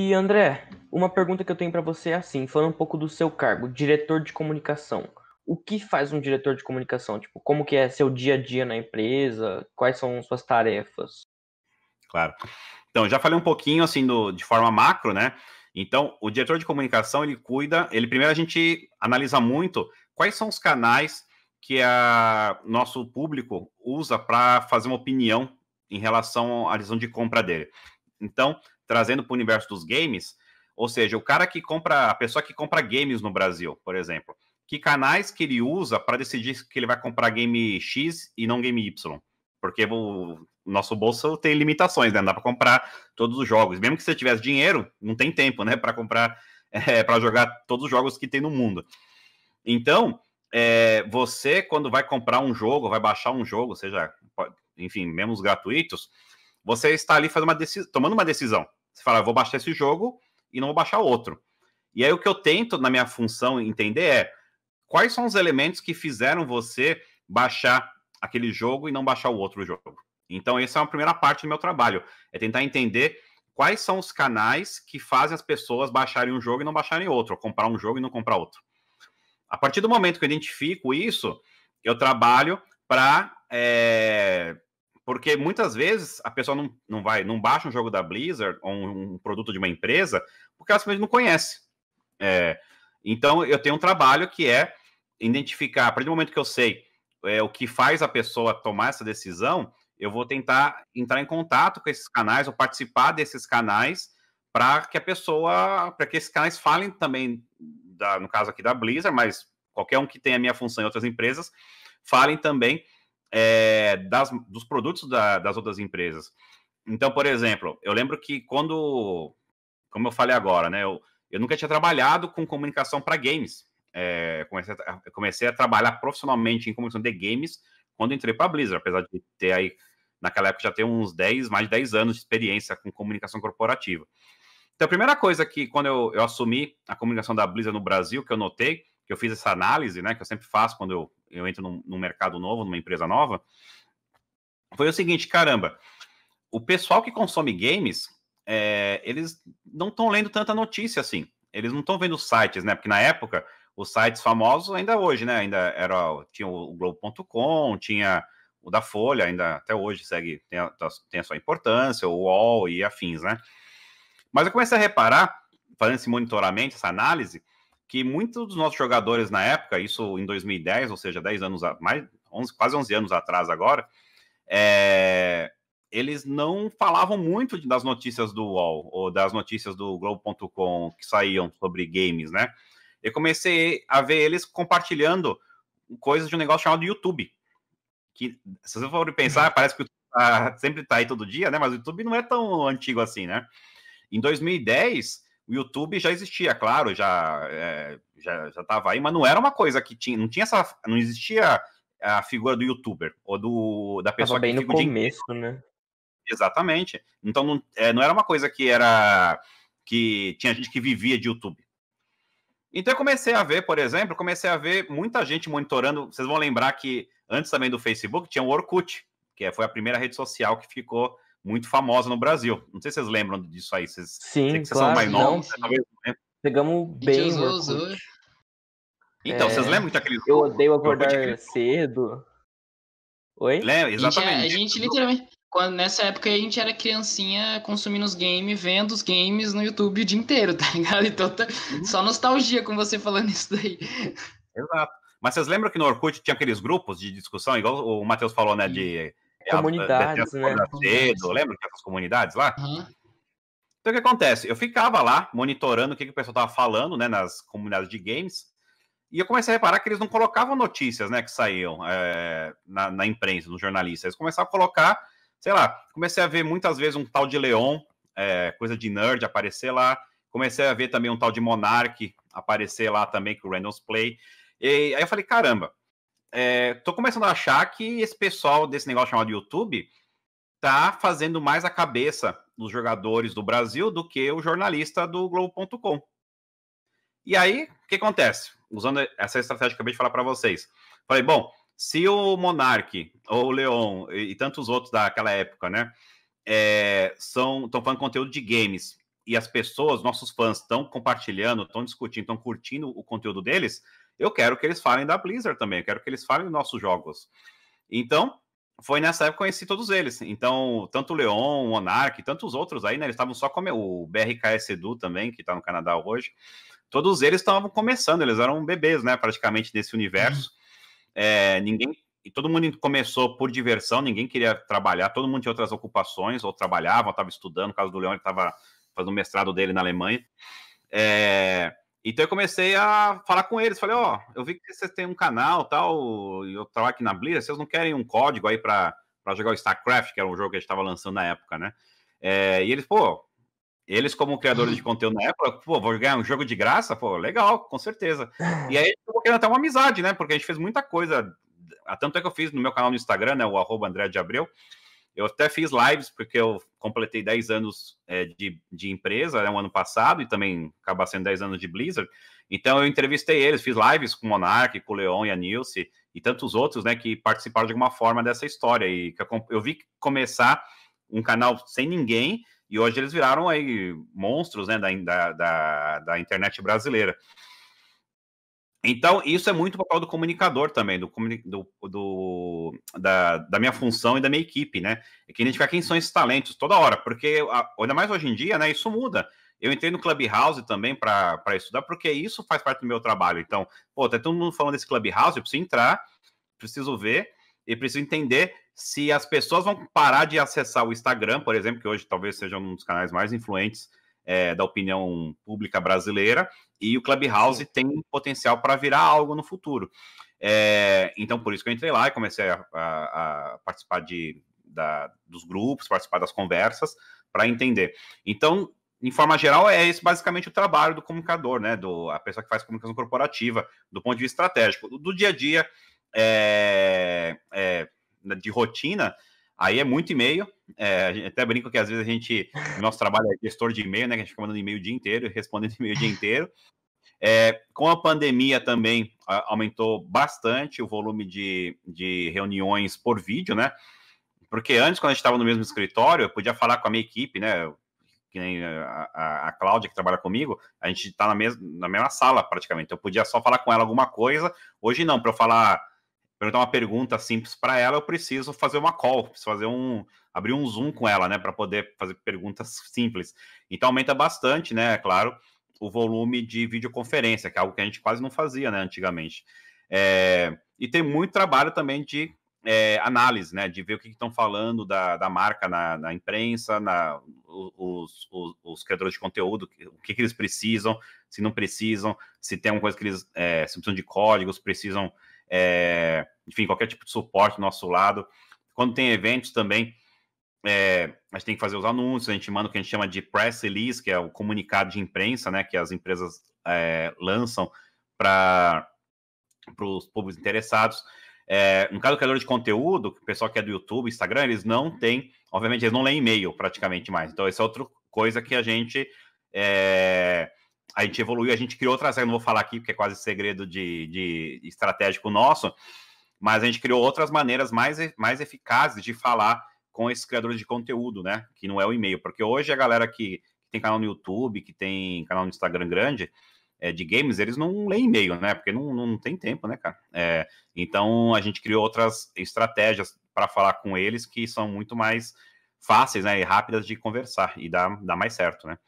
E André, uma pergunta que eu tenho para você é assim, falando um pouco do seu cargo, diretor de comunicação. O que faz um diretor de comunicação? Tipo, como que é seu dia a dia na empresa? Quais são suas tarefas? Claro. Então, já falei um pouquinho assim do, de forma macro, né? Então, o diretor de comunicação, ele cuida, ele primeiro a gente analisa muito quais são os canais que a nosso público usa para fazer uma opinião em relação à decisão de compra dele. Então, trazendo para o universo dos games, ou seja, o cara que compra, a pessoa que compra games no Brasil, por exemplo, que canais que ele usa para decidir que ele vai comprar game X e não game Y? Porque o nosso bolso tem limitações, né? Não dá para comprar todos os jogos. Mesmo que você tivesse dinheiro, não tem tempo, né, para comprar, é, para jogar todos os jogos que tem no mundo. Então, é, você, quando vai comprar um jogo, vai baixar um jogo, seja, enfim, mesmo os gratuitos, você está ali fazendo uma tomando uma decisão. Você fala, vou baixar esse jogo e não vou baixar outro. E aí o que eu tento, na minha função, entender é quais são os elementos que fizeram você baixar aquele jogo e não baixar o outro jogo. Então, essa é a primeira parte do meu trabalho, é tentar entender quais são os canais que fazem as pessoas baixarem um jogo e não baixarem outro, ou comprar um jogo e não comprar outro. A partir do momento que eu identifico isso, eu trabalho para. É... Porque muitas vezes a pessoa não, não vai, não baixa um jogo da Blizzard ou um, um produto de uma empresa, porque ela simplesmente não conhece. É... Então, eu tenho um trabalho que é identificar, a partir do momento que eu sei é, o que faz a pessoa tomar essa decisão, eu vou tentar entrar em contato com esses canais ou participar desses canais para que a pessoa, para que esses canais falem também, da, no caso aqui da Blizzard, mas qualquer um que tenha a minha função em outras empresas, falem também é, das, dos produtos da, das outras empresas. Então, por exemplo, eu lembro que quando, como eu falei agora, né, eu, eu nunca tinha trabalhado com comunicação para games. É, comecei, a, comecei a trabalhar profissionalmente em comunicação de games quando entrei para a Blizzard, apesar de ter aí naquela época já tem uns 10, mais de 10 anos de experiência com comunicação corporativa. Então, a primeira coisa que, quando eu, eu assumi a comunicação da Blizzard no Brasil, que eu notei, que eu fiz essa análise, né, que eu sempre faço quando eu, eu entro num, num mercado novo, numa empresa nova, foi o seguinte, caramba, o pessoal que consome games, é, eles não estão lendo tanta notícia assim, eles não estão vendo sites, né, porque na época, os sites famosos ainda hoje, né, ainda era, tinha o Globo.com, tinha o da Folha ainda até hoje segue, tem a, tá, tem a sua importância, o UOL e afins, né? Mas eu comecei a reparar, fazendo esse monitoramento, essa análise, que muitos dos nossos jogadores na época, isso em 2010, ou seja, 10 anos, mais 11, quase 11 anos atrás agora, é, eles não falavam muito das notícias do UOL ou das notícias do Globo.com que saíam sobre games, né? Eu comecei a ver eles compartilhando coisas de um negócio chamado YouTube que, se você for pensar, uhum. parece que o tá, sempre tá aí todo dia, né? Mas o YouTube não é tão antigo assim, né? Em 2010, o YouTube já existia, claro, já é, já, já tava aí, mas não era uma coisa que tinha, não tinha essa, não existia a figura do YouTuber ou do da pessoa tava bem que no começo, né? Exatamente. Então não, é, não era uma coisa que era que tinha gente que vivia de YouTube. Então eu comecei a ver, por exemplo, comecei a ver muita gente monitorando. Vocês vão lembrar que antes também do Facebook tinha o Orkut, que foi a primeira rede social que ficou muito famosa no Brasil. Não sei se vocês lembram disso aí. Vocês, Sim, vocês claro, são mais novos. Talvez, né? Pegamos bem o Orkut. Então, é... vocês lembram daquele. Eu odeio acordar cedo. Oi? Lembra, exatamente. A gente, a gente literalmente. Quando, nessa época a gente era criancinha consumindo os games, vendo os games no YouTube o dia inteiro, tá ligado? Então tá uhum. só nostalgia com você falando isso daí. Exato. Mas vocês lembram que no Orkut tinha aqueles grupos de discussão, igual o Matheus falou, né? De é, comunidades, né? Cedo, lembra que essas comunidades lá? Uhum. Então o que acontece? Eu ficava lá monitorando o que, que o pessoal estava falando, né, nas comunidades de games, e eu comecei a reparar que eles não colocavam notícias, né, que saíam é, na, na imprensa, nos jornalistas. Eles começavam a colocar sei lá, comecei a ver muitas vezes um tal de Leon, é, coisa de nerd, aparecer lá. Comecei a ver também um tal de Monarch aparecer lá também, com o Randall's Play. E aí eu falei, caramba, é, tô começando a achar que esse pessoal desse negócio chamado YouTube tá fazendo mais a cabeça dos jogadores do Brasil do que o jornalista do Globo.com. E aí, o que acontece? Usando essa estratégia que eu acabei de falar para vocês. Falei, bom, se o Monark, ou o Leon e, tantos outros daquela época, né, é, são estão falando conteúdo de games e as pessoas, nossos fãs, estão compartilhando, estão discutindo, estão curtindo o conteúdo deles, eu quero que eles falem da Blizzard também, eu quero que eles falem dos nossos jogos. Então, foi nessa época que eu conheci todos eles. Então, tanto o Leon, o Monark, tantos outros aí, né? Eles estavam só com o BRKS Edu também, que está no Canadá hoje. Todos eles estavam começando, eles eram bebês, né? Praticamente nesse universo. Uhum. É, ninguém. E todo mundo começou por diversão, ninguém queria trabalhar, todo mundo tinha outras ocupações, ou trabalhava, ou estava estudando. No caso do Leon, ele estava fazendo o mestrado dele na Alemanha. É, então eu comecei a falar com eles, falei, ó, oh, eu vi que vocês têm um canal tal, e eu trabalho aqui na Blizzard, vocês não querem um código aí para jogar o StarCraft, que era um jogo que a gente estava lançando na época, né? É, e eles, pô, eles como criadores de conteúdo na época, pô, vou ganhar um jogo de graça, pô, legal, com certeza. E aí eu querendo até uma amizade, né? Porque a gente fez muita coisa, tanto é que eu fiz no meu canal no Instagram, né, o arroba André de Abreu, eu até fiz lives, porque eu completei 10 anos é, de, de empresa, né, um ano passado, e também acaba sendo 10 anos de Blizzard. Então eu entrevistei eles, fiz lives com o Monark, com o Leon e a Nilce, e tantos outros, né, que participaram de alguma forma dessa história. E que eu, eu vi começar um canal sem ninguém, e hoje eles viraram aí monstros, né, da, da, da internet brasileira. Então, isso é muito papel do comunicador também, do, do, do da, da, minha função e da minha equipe, né? É que identificar quem são esses talentos toda hora, porque ainda mais hoje em dia, né? Isso muda. Eu entrei no Clubhouse também para estudar, porque isso faz parte do meu trabalho. Então, pô, tá todo mundo falando desse Clubhouse, eu preciso entrar, preciso ver e preciso entender se as pessoas vão parar de acessar o Instagram, por exemplo, que hoje talvez seja um dos canais mais influentes é, da opinião pública brasileira, e o Clubhouse tem potencial para virar algo no futuro. É, então, por isso que eu entrei lá e comecei a, a, a participar de, da, dos grupos, participar das conversas, para entender. Então, em forma geral, é esse basicamente o trabalho do comunicador, né? Do, a pessoa que faz comunicação corporativa, do ponto de vista estratégico. Do, do dia a dia, é, é, de rotina, Aí é muito e-mail. É, até brinco que às vezes a gente, nosso trabalho é gestor de e-mail, né? Que a gente fica mandando e-mail o dia inteiro respondendo e-mail o dia inteiro. É, com a pandemia também aumentou bastante o volume de, de reuniões por vídeo, né? Porque antes, quando a gente estava no mesmo escritório, eu podia falar com a minha equipe, né? Que nem a, a, a Cláudia, que trabalha comigo, a gente está na, mes na mesma sala praticamente. Eu podia só falar com ela alguma coisa. Hoje não, para eu falar perguntar uma pergunta simples para ela, eu preciso fazer uma call, preciso fazer um abrir um Zoom com ela, né, para poder fazer perguntas simples. Então aumenta bastante, né, claro, o volume de videoconferência, que é algo que a gente quase não fazia, né, antigamente. É, e tem muito trabalho também de é, análise, né, de ver o que estão falando da, da marca na, na imprensa, na, os, os, os, criadores de conteúdo, o que, que, eles precisam, se não precisam, se tem alguma coisa que eles é, se precisam de códigos, precisam é, enfim, qualquer tipo de suporte do nosso lado. Quando tem eventos também, é, a gente tem que fazer os anúncios, a gente manda o que a gente chama de press release, que é o comunicado de imprensa, né, que as empresas é, lançam para os públicos interessados. É, no caso do criador de conteúdo, o pessoal que é do YouTube, Instagram, eles não têm, obviamente, eles não leem e-mail praticamente mais. Então, essa é outra coisa que a gente é, a gente evoluiu, a gente criou outras regras, não vou falar aqui porque é quase segredo de, de estratégico nosso, mas a gente criou outras maneiras mais, mais eficazes de falar com esses criadores de conteúdo, né? Que não é o e-mail, porque hoje a galera que, tem canal no YouTube, que tem canal no Instagram grande, é, de games, eles não leem e-mail, né? Porque não, não tem tempo, né, cara? É, então a gente criou outras estratégias para falar com eles que são muito mais fáceis né, e rápidas de conversar e dá, dá mais certo, né?